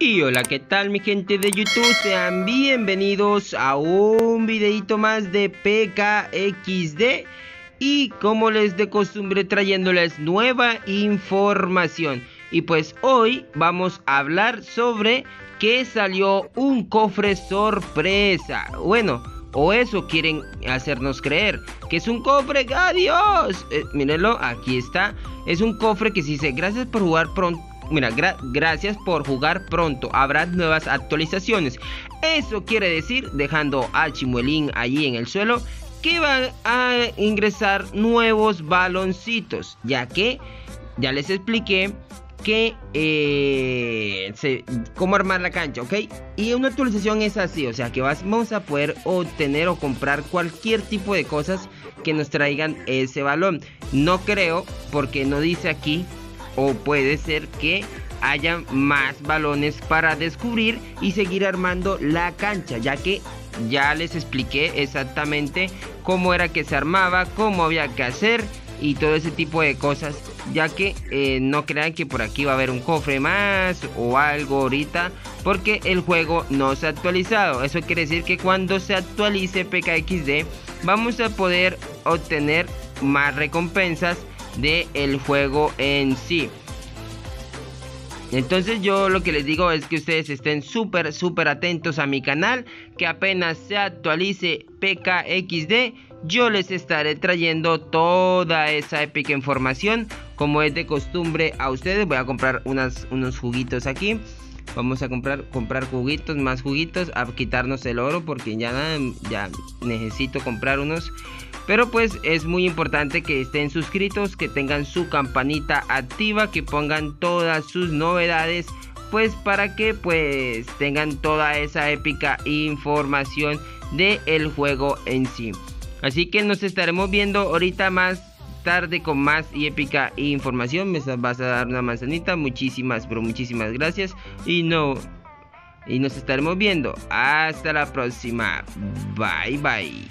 Y hola, ¿qué tal mi gente de YouTube? Sean bienvenidos a un videito más de PKXD y como les de costumbre trayéndoles nueva información. Y pues hoy vamos a hablar sobre que salió un cofre sorpresa. Bueno, o eso quieren hacernos creer. Que es un cofre, adiós. Eh, mírenlo, aquí está. Es un cofre que dice gracias por jugar pronto Mira, gracias por jugar pronto. Habrá nuevas actualizaciones. Eso quiere decir, dejando al chimuelín allí en el suelo, que van a ingresar nuevos baloncitos. Ya que ya les expliqué que eh, cómo armar la cancha, ¿ok? Y una actualización es así, o sea que vamos a poder obtener o comprar cualquier tipo de cosas que nos traigan ese balón. No creo, porque no dice aquí o puede ser que haya más balones para descubrir y seguir armando la cancha, ya que ya les expliqué exactamente cómo era que se armaba, cómo había que hacer y todo ese tipo de cosas, ya que eh, no crean que por aquí va a haber un cofre más o algo ahorita, porque el juego no se ha actualizado. Eso quiere decir que cuando se actualice PKXD vamos a poder obtener más recompensas del el juego en sí. Entonces yo lo que les digo es que ustedes estén súper, súper atentos a mi canal, que apenas se actualice PKXD, yo les estaré trayendo toda esa épica información, como es de costumbre a ustedes. Voy a comprar unas, unos juguitos aquí. Vamos a comprar, comprar juguitos, más juguitos, a quitarnos el oro porque ya, ya necesito comprar unos. Pero pues es muy importante que estén suscritos, que tengan su campanita activa, que pongan todas sus novedades, pues para que pues tengan toda esa épica información del el juego en sí. Así que nos estaremos viendo ahorita más tarde con más y épica información. Me vas a dar una manzanita. Muchísimas, pero muchísimas gracias. Y no. Y nos estaremos viendo. Hasta la próxima. Bye bye.